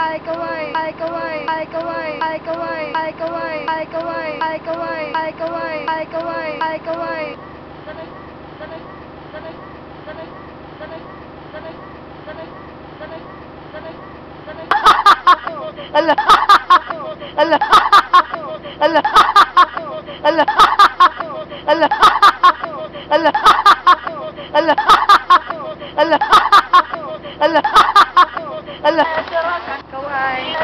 ai câu ơi ai câu ơi ai câu ơi ai câu ơi ai câu ơi ai câu ơi ai câu ơi ai câu ơi ai câu ơi ai câu ơi Allah Allah Allah Allah Allah Allah Allah Allah Allah Allah Bye.